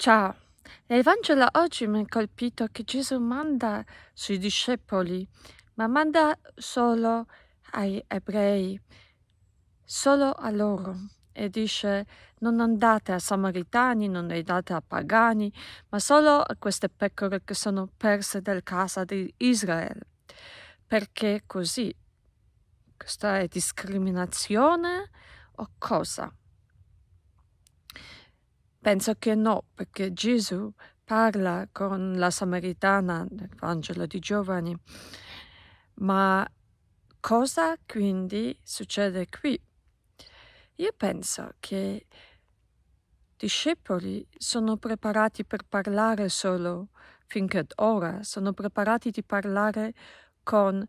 Ciao, nel Vangelo oggi mi ha colpito che Gesù manda sui discepoli, ma manda solo ai ebrei, solo a loro. E dice non andate a samaritani, non andate a pagani, ma solo a queste pecore che sono perse dal casa di Israele. Perché così? Questa è discriminazione o cosa? Penso che no, perché Gesù parla con la Samaritana nel Vangelo di Giovanni. Ma cosa quindi succede qui? Io penso che i discepoli sono preparati per parlare solo finché ora, sono preparati di parlare con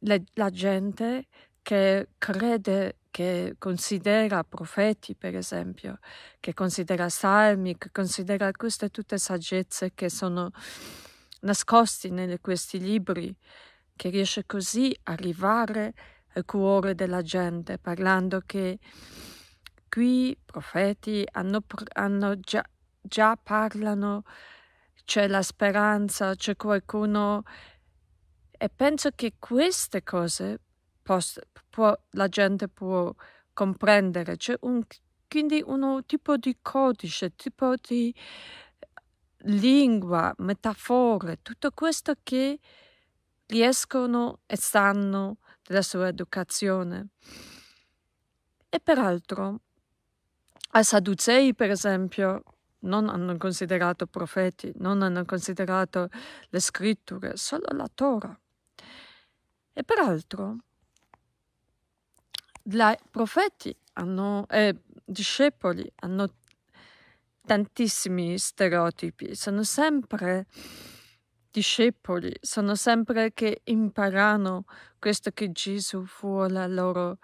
le, la gente che crede che considera profeti, per esempio, che considera salmi, che considera queste tutte saggezze che sono nascosti in questi libri, che riesce così a arrivare al cuore della gente, parlando che qui profeti hanno, hanno già, già parlano, c'è la speranza, c'è qualcuno e penso che queste cose poss- può, la gente può comprendere. C'è un, quindi un tipo di codice, tipo di lingua, metafore, tutto questo che riescono e sanno della sua educazione. E peraltro, ai Sadducei, per esempio, non hanno considerato profeti, non hanno considerato le scritture, solo la Torah. E peraltro, i profeti hanno, eh, discepoli hanno tantissimi stereotipi, sono sempre discepoli, sono sempre che imparano questo che Gesù vuole loro,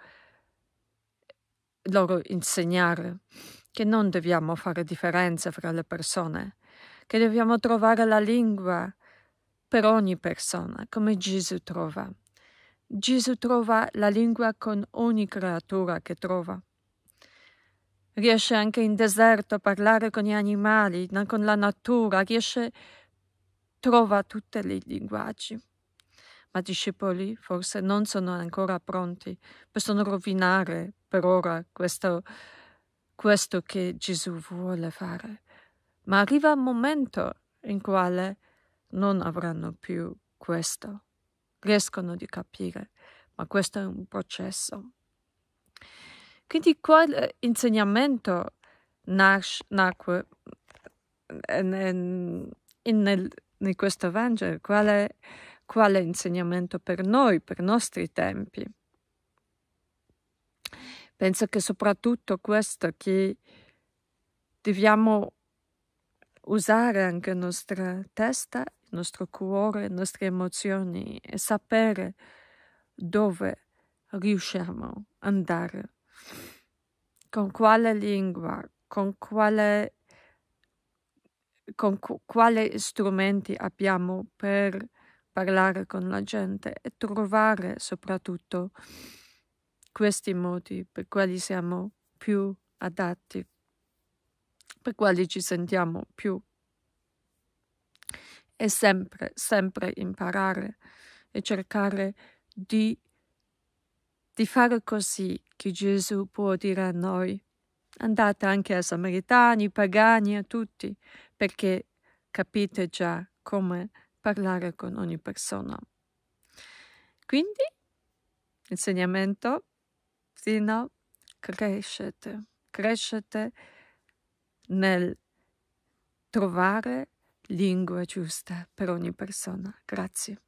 loro insegnare, che non dobbiamo fare differenza fra le persone, che dobbiamo trovare la lingua per ogni persona, come Gesù trova. Gesù trova la lingua con ogni creatura che trova. Riesce anche in deserto a parlare con gli animali, con la natura, riesce, trova tutti i linguaggi. Ma i discepoli forse non sono ancora pronti, possono rovinare per ora questo, questo che Gesù vuole fare. Ma arriva un momento in quale non avranno più questo riescono a capire, ma questo è un processo. Quindi quale insegnamento nacque in, in, in questo Vangelo? Quale, quale insegnamento per noi, per i nostri tempi? Penso che soprattutto questo che dobbiamo usare anche la nostra testa nostro cuore, le nostre emozioni e sapere dove riusciamo ad andare, con quale lingua, con quale, con quali strumenti abbiamo per parlare con la gente e trovare soprattutto questi modi per quali siamo più adatti, per quali ci sentiamo più e sempre, sempre imparare e cercare di, di fare così che Gesù può dire a noi. Andate anche ai samaritani, pagani, a tutti, perché capite già come parlare con ogni persona. Quindi, insegnamento, fino crescete, crescete nel trovare lingua giusta per ogni persona. Grazie.